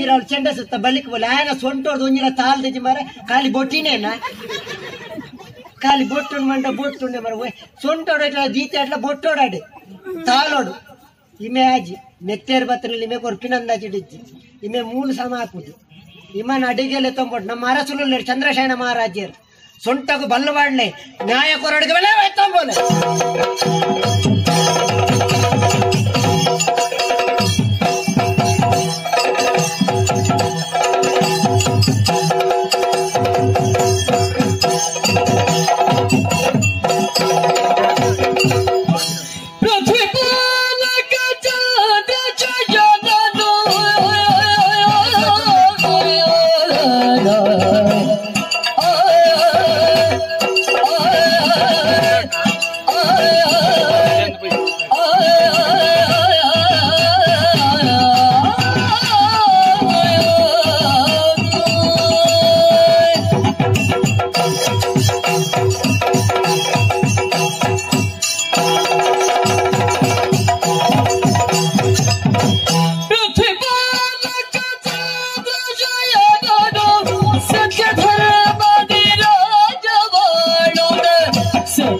ಇರೋ ಚೆಂಡ ಸುತ್ತ ಬಲಿಕ್ ಬೋಲ. ಆಯನ ಸೊಂಟೋದು ಒಂಜಿನ ತಾಲ್ದಜ್ಜಿ ಮರ. ಖಾಲಿ ಬೊಟ್ಟಿನೇನ? ಖಾಲಿ ಬೊಟ್ಟು ಮಂಡ ಬೊಟ್ಟು ಮರ. ಸೊಂಟೋಡ ದೀತೆ ಅಟ್ಲ ಬೊಟ್ಟೋಡಾಡಿ. ತಾಲೋಡು ಇಮೆ ಆಜಿ. ಮೆತ್ತೇರ್ ಬತ್ತರಲ್ಲಿ ಇಮೆ ಕೊರ್ಪಿನಂದಾಜಿಡಿಜ್ಜಿ ಇಮೆ ಮೂಲು ಸಮ ಹಾಕುದು. ಇಮನ್ ಅಡಿಗೆಲ್ಲ ತೊಂಬೊಟ್ಟು ನಮ್ಮ ಅರಸುಲು ಚಂದ್ರಶೇನ ಮಹಾರಾಜ್ಯರು. ಸೊಂಟಗು ಬಲ್ಲವಾಡ್ಲೆ ನ್ಯಾಯ ಕೊರಡಿಗೆ ಬೆಳೆ ತೊಂಬೋಲೆ.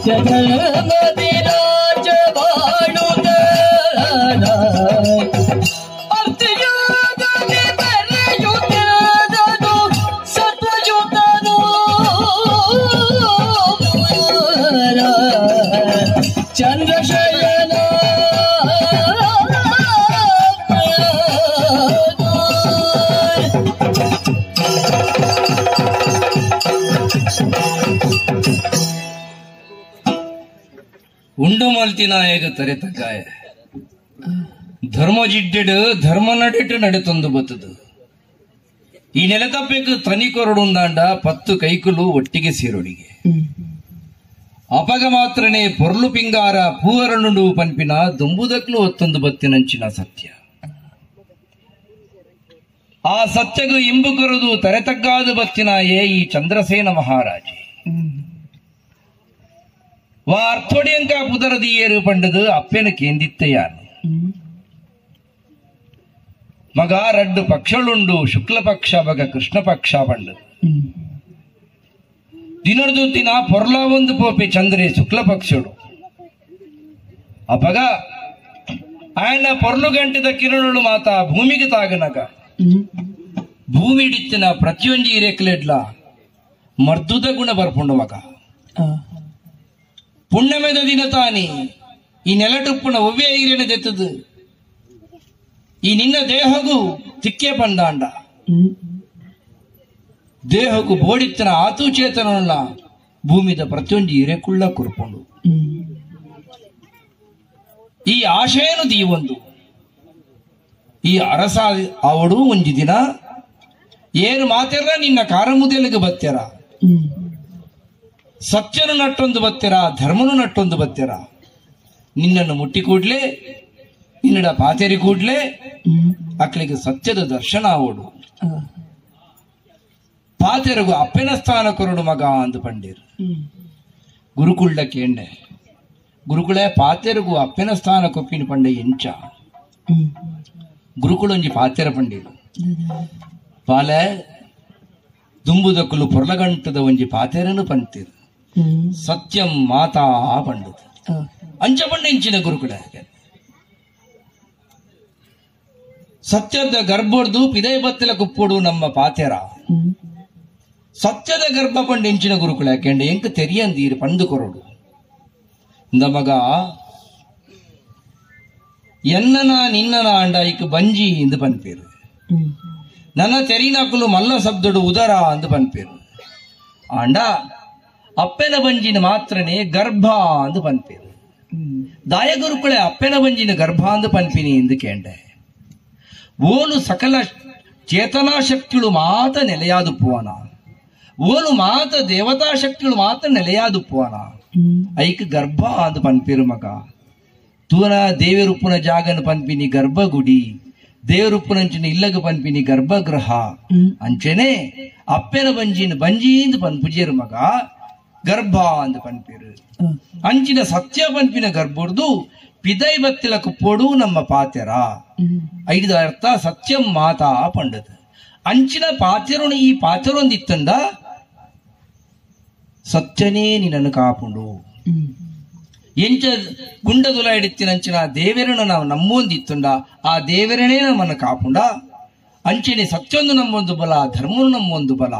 ಸತ್ಯ ಹೇಗ ತರೆತಕ್ಕಾಯ. ಧರ್ಮ ಜಿಡ್ಡೆಡು ಧರ್ಮ ನಡಿಟ್ಟು ನಡೆತೊಂದು ಬತ್ತದು. ಈ ನೆಲತಪ್ಪೆಕ್ ತನಿ ಕೊರಡುಂದಾಂಡ ಪತ್ತು ಕೈಕುಲು ಒಟ್ಟಿಗೆ ಸೇರೊಡಿಗೆ. ಅಪಗ ಮಾತ್ರನೇ ಪೊರ್ಲು ಪಿಂಗಾರ ಪೂವರನುಂಡು ಪಂಪಿನ ದುಂಬುದಕ್ಲು ಒತ್ತೊಂದು ಬತ್ತಿನಂಚಿನ ಸತ್ಯ. ಆ ಸತ್ಯಗು ಇಂಬು ಕೊರದು ತರೆತಗ್ಗಾದು ಬತ್ತಿನಾಯೇ ಈ ಚಂದ್ರಸೇನ ಮಹಾರಾಜೆ. ಬ ಅರ್ಥೊಡೆಂಕಾ ಪುದರ್ ದೀಯೆರ್ ಪಂಡದ್ ಅಪ್ಪೆನ ಕೇಂದಿತ್ತೆ ಯಾರಿ ಮಗ ರಡ್ಡ್ ಪಕ್ಷೊಳುಂಡುಂಡು ಶುಕ್ಲ ಪಕ್ಷ ಬಗ ಕೃಷ್ಣ ಪಕ್ಷ ಪಂಡ ದಿನಡ್ ದೊತ್ತಿನ ಪೊರ್ಲವೊಂದು ಕೋಪಿ ಚಂದ್ರೆ ಶುಕ್ಲ ಪಕ್ಷುಡು. ಅ ಬಗ ಆಯೆನ ಪೊರ್ಲು ಗಂಟಿದ ಕಿರಣಳು ಮಾತ ಭೂಮಿಗೆ ತಾಗನಗ ಭೂಮಿಡಿತ್ತಿನ ಪ್ರತಿ ಒಂಜಿ ರೆಕ್ಲೆಡ್ಲ ಮರ್ತುದ ಗುಣ ಪರ್ಪುಂಡು ಮಗ. ದಿನ ತಾನಿ. ಈ ನೆಲಟುಪ್ಪುನ ಒವ್ವೇ ಇರೇನ ದೆತ್ತದು. ಈ ನಿನ್ನ ದೇಹಗೂ ತಿಕ್ಕೆ ಪಂಡಾಂಡ ದೇಹಕ್ಕೂ ಬೋಡಿತ್ತನ ಆತು ಚೇತನಲ್ಲ ಭೂಮಿದ ಪ್ರತಿಯೊಂದು ಇರೆಕುಳ್ಳ ಕುರ್ಕೊಂಡು. ಈ ಆಶಯನು ದೀವೊಂದು. ಈ ಅರಸ ಅವಡು ಒಂಜಿ ದಿನ. ಏನು ಮಾತೆರ ನಿನ್ನ ಕಾರಮುದೆಲಿಗೆ ಬತ್ತೆರ? ಸತ್ಯನು ನಟ್ಟೊಂದು ಬತ್ತೆರ, ಧರ್ಮನು ನಟ್ಟೊಂದು ಬತ್ತೆರ? ನಿನ್ನನ್ನು ಮುಟ್ಟಿ ಕೂಡ್ಲೆ, ನಿನ್ನಡ ಪಾತೆರಿ ಕೂಡ್ಲೆ ಅಕ್ಕಳಿಗೆ ಸತ್ಯದ ದರ್ಶನ ಆವೋಡು. ಪಾತೆರಗು ಅಪ್ಪೆನ ಸ್ಥಾನ ಕೊರಡು ಮಗ ಅಂದು ಪಂಡೀರು. ಗುರುಕುಳ್ಳ ಕೇಂಡೆ ಗುರುಕುಳೆ ಪಾತೆರಗು ಅಪ್ಪೆನ ಸ್ಥಾನ ಕೊಪ್ಪಿನ ಪಂಡೆ ಎಂಚ. ಗುರುಕುಳೊಂಜಿ ಪಾತೆರ ಪಂಡೀರು. ಪಾಲೆ ದುಂಬುದಕ್ಕಲು ಪೊರ್ಲಗಂಟದ ಒಂಜಿ ಪಾತೆರನು ಪಂತೀರು. ಸತ್ಯಂ ಮಾತಾ ಪಂಡದು ಅಂಚ ಪಂಡ ಇಂಚಿನ ಗುರುಕುಳ ಸತ್ಯದ ಗರ್ಭದ್ದು ಪಿದಯ ಬತ್ತಲ ಕುಪ್ಪುಡು ನಮ್ಮ ಪಾತೆರ ಸತ್ಯದ ಗರ್ಭ ಪಂಡಿಂಚಿನ ಇಂಚಿನ ಗುರುಕುಳ ಯಾಕೆಂಡೆ ಎಂಕ ತೆರಿಯಂದೀರು ಪಂದು ಕೊರಡು. ನಮಗ ಎನ್ನನ ನಿನ್ನನ ಅಂಡ ಇಕ್ ಬಂಜಿ ಎಂದು ಪನ್ಪೇರು. ನನ್ನ ತೆರಿನಕುಲು ಮಲ್ಲ ಶಬ್ದಡು ಉದರ ಅಂದು ಪನ್ಪೇರು. ಅಂಡ ಅಪ್ಪೆನ ಬಂಜಿನ ಮಾತ್ರನೇ ಗರ್ಭ ಅಂದು ಪನ್ಪೇರು. ದಾಯಗುರುಕುಳೆ ಅಪ್ಪೆನ ಬಂಜಿನ ಗರ್ಭ ಅಂದು ಪನ್ಪಿನಿ ಎಂದು ಕೇಂಡೆ. ಓಲು ಸಕಲ ಚೇತನಾ ಶಕ್ತಿಗಳು ಮಾತ ನೆಲೆಯಾದು ಪುವನ ಓಲು ಮಾತ ದೇವತಾ ಶಕ್ತಿಗಳು ಮಾತ್ರ ನೆಲೆಯಾದು ಪುವನ ಐಕ್ ಗರ್ಭ ಅಂದು ಪನ್ಪಿರು ಮಗ. ತೂನ ದೇವರುಪ್ಪುನ ಜಾಗನ ಪನ್ಪಿನಿ ಗರ್ಭಗುಡಿ. ದೇವರುಪ್ಪುನಂಚಿನ ಇಲ್ಲಗ ಪನ್ಪಿನಿ ಗರ್ಭಗೃಹ. ಅಂಚೆನೆ ಅಪ್ಪೆನ ಬಂಜಿನ ಬಂಜೀಂದು ಪನ್ಪುಜೇರು ಮಗ. ಗರ್ಭ ಅಂತ ಪನ್ಪಿರು ಅಂಚಿನ ಸತ್ಯ ಪನ್ಪಿನ ಗರ್ಭರ್ದು ಪಿದೈ ಬತ್ತಿಲಕು ಪೊಡು ನಮ್ಮ ಪಾತೆರ ಐದು ಅರ್ಥ ಸತ್ಯಂ ಮಾತಾ ಪಂಡದ ಅಂಚಿನ ಪಾತೆರುಣ ಈ ಪಾತೆರೊಂದಿತ್ತಂದ ಸತ್ಯನೇ ನಿನ್ನನ್ನು ಕಾಪುಂಡು. ಎಂಚ ಗುಂಡದುಲ ಅಂಚಿನ ದೇವೆರನು ನಾವು ನಮ್ಮೊಂದಿತ್ತುಂಡ ಆ ದೇವೆರನೇ ನಮ್ಮನ್ನು ಕಾಪುಂಡ. ಅಂಚನೆ ಸತ್ಯೊಂದು ನಮ್ಮೊಂದು ಬಲ ಧರ್ಮನು ನಮ್ಮೊಂದು ಬಲ.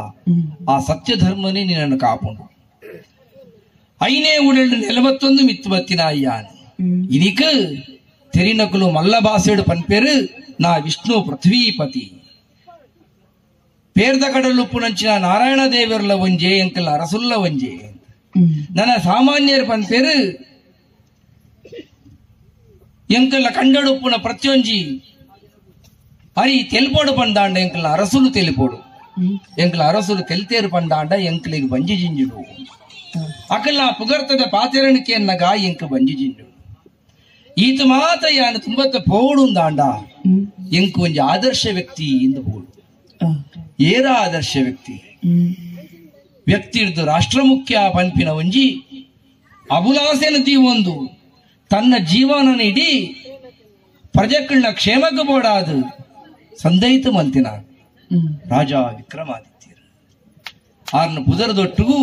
ಆ ಸತ್ಯ ಧರ್ಮನೇ ನಿನ್ನನ್ನು ಕಾಪುಂಡು. ಐನೇ ಉಡಲು ನೆಲವತ್ತೊಂದು ಮಿತ್ತು ಬತ್ತಿನ ಅಯ್ಯಾನ್ ಇದಕ್ಕೆ ತೆರಿನಕಲು ಮಲ್ಲ ಬಾಸೆಡು ಪನ್ಪೇರು ನಾ ವಿಷ್ಣು ಪೃಥ್ವೀಪತಿ పేర్ద కడలుప్పు నంచిన నారాయణ దేవర్ల వంజే ఎంకల అరసుల్ల వంజే నన్న సామాన్యర్ పని పేరు ಎಂಕಲ ಕಂಡಡುಪ್ಪುನ ಪ್ರತ್ಯೊಂಜಿ ಅರಿ ತೆಲ್ಪೋಡು ಪಂದಾಂಡ ಎಂಕಲ ಅರಸುಲು ತೆಲಿಪೋಡು ಎಂಕಲ ಅರಸುಲು ತೆಲ್ತೇರು ಪಂದಾಂಡ ಎಂಕಲಿಗೆ ಬಂಜಿ ಜಿಂಜುಡು ಅಕಲ್ಲ ಪುಗರ್ತದ ಪಾತಿರಣಿಕೆಯನ್ನ ಗಾಯಂಕ ಎಂಕ ಬಂಜಿ ಜಿಂಜು ಈತ ಮಾತ್ರ ಯಾನ ತುಂಬತ್ತ ಪೋಡು ದಾಂಡ. ಎಂಕು ಒಂಜಿ ಆದರ್ಶ ವ್ಯಕ್ತಿ ಇಂದು ಪೋಡು. ಏರ ಆದರ್ಶ ವ್ಯಕ್ತಿ. ವ್ಯಕ್ತಿ ಹಿಡಿದು ರಾಷ್ಟ್ರ ಮುಖ್ಯ ಪಂಪಿನ ಒಂಜಿ ಅಬುಲಾಸೆನದಿ ಒಂದು. ತನ್ನ ಜೀವನ ನೀಡಿ ಪ್ರಜೆಗಳನ್ನ ಕ್ಷೇಮಕ್ಕೆ ಬೋಡಾದು ಸಂದೈತ ಮಂತಿನ ರಾಜ ವಿಕ್ರಮಾದಿತ್ಯರು. ಆರ್ನ ಪುದರದೊಟ್ಟಿಗೂ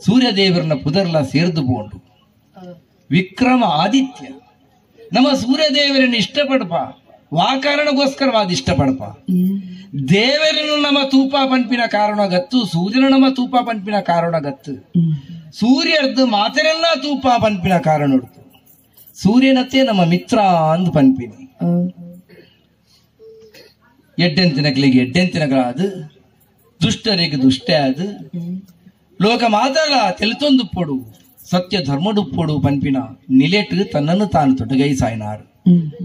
ಸೂರ್ಯದೇವರನ್ನ ಪುದರ್ಲ ಸೇರ್ದು ಬೋಂಡು. ವಿಕ್ರಮ ಆದಿತ್ಯ. ನಮ್ಮ ಸೂರ್ಯದೇವರನ್ನು ಇಷ್ಟಪಡಪ. ವಾ ಕಾರಣಗೋಸ್ಕರವಾದ ಇಷ್ಟಪಡಪ. ದೇವರನ್ನು ನಮ್ಮ ತೂಪ ಪಂಪಿನ ಕಾರಣ ಗತ್ತು, ಸೂರ್ಯನ ನಮ್ಮ ತೂಪ ಪಂಪಿನ ಕಾರಣ ಗತ್ತು. ಸೂರ್ಯರ್ದು ಮಾತೆರೆಲ್ಲ ತೂಪ ಪಂಪಿನ ಕಾರಣ ಉಡ್ತು ಸೂರ್ಯನತ್ತೆ ನಮ್ಮ ಮಿತ್ರ ಅಂದ್ ಪಂಪಿನಿ ಎಡ್ಡೆಂತಿನಗಳಿಗೆ ಎಡ್ಡೆಂತಿನಗಳಾದ, ದುಷ್ಟರಿಗೆ ದುಷ್ಟೇ ಅದು ಸತ್ಯ ಧರ್ಮಡು ಪೊಡು ಪಂಪಿನ ನಿಲೇಟ್ ತನ್ನನ್ನು ತಾನು ತೊಡಗೈ ಸಾಯ್ನಾರು.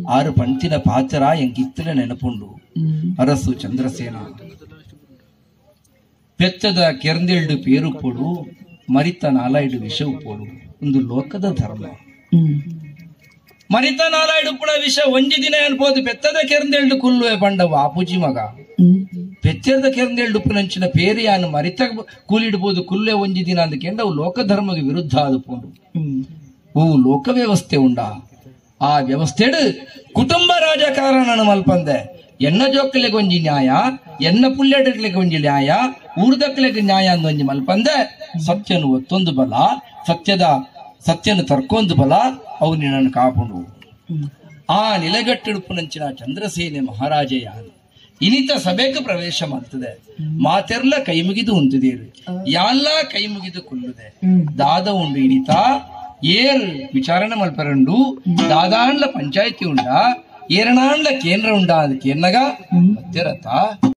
ಆರು ಪಂಚಿನ ಪಾತ್ರ ಎಂಗಿತ್ತಲ ನೆನಪುಂಡು. ಅರಸು ಚಂದ್ರಸೇನ. ಪೆತ್ತದ ಕೆರ್ಂದೆಳ್ಡು ಪೇರು ಪೋಡು ಮರಿತ ನಾಲಾಯ್ಡು ವಿಷವು ಪೋಡು. ಒಂದು ಲೋಕದ ಧರ್ಮ. ಮರಿತ ನಾಲಾಯ್ಡು ಪುಣ ವಿಷ ಒಂಜಿ ದಿನ ಅನ್ಬೋದು ಪೆತ್ತದ ಕೆರ್ಂದೆಳ್ಡು ಕುಲ್ಲುವೆ ಬಂಡವು ಆಪೂಜಿ ಮಗ. ಬೆಚ್ಚರದ ಕೆರ್ಂದೆಳ್ಡು ಉಪ್ಪುನಂಚಿನ ಪೇರಿ ಯಾನು ಮರಿತ ಕೂಲಿಡ್ಬೋದು ಕುಲ್ಲೆ ಒಂಜಿ ದಿನ ಅಂದಕೆಂಡ ಅವು ಲೋಕ ಧರ್ಮಗೆ ವಿರುದ್ಧ ಆದುಪುಂಡು ಅವು ಲೋಕ ವ್ಯವಸ್ಥೆ ಉಂಡ? ಆ ವ್ಯವಸ್ಥೆಡು ಕುಟುಂಬ ರಾಜಕಾರಣ ಮಲ್ಪಂದೆ. ಎನ್ನ ಜೋಕ್ಕಲೆಗೆ ಒಂಜಿ ನ್ಯಾಯ ಎನ್ನ ಪುಲ್ಲೆಡ್ಗಳಿಗೆ ಒಂಜಿ ನ್ಯಾಯ ಊರ್ದಕ್ಕಲೆಗೆ ನ್ಯಾಯ ಅಂದೊಂಜಿ ಮಲ್ಪಂದೆ. ಸತ್ಯನು ಒತ್ತೊಂದು ಬಲ ಸತ್ಯದ ಸತ್ಯನು ತರ್ಕೊಂದು ಬಲ ಅವು ನಿನ್ನನ್ನು ಕಾಪುಂಡು ಆ ನಿಲಗಟ್ಟಿಡುಪುನಂಚಿನ ಚಂದ್ರಸೇನೆ ಮಹಾರಾಜಯ್ಯ ಇನಿತ ಸಭೆಗೆ ಪ್ರವೇಶ ಮಾಡ್ತದೆ. ಮಾತೆರ್ಲ ಕೈ ಮುಗಿದು ಉಂತುದೇರು. ಯಾಲ್ಲ ಕೈ ಮುಗಿದು ಕೊಲ್ಲುದೆ. ದಾದ ಉಂಡು ಇನಿತ ಏರ್ ವಿಚಾರಣೆ ಮಲ್ಪರಂಡು. ದಾದಾಂಡ್ಲ ಪಂಚಾಯತಿ ಉಂಡ ಏರಣಾಂಡ್ಲ ಕೇಂದ್ರ ಉಂಡ ಅದಕ್ಕೆ ಎನ್ನಗ ಮಧ್ಯರಥ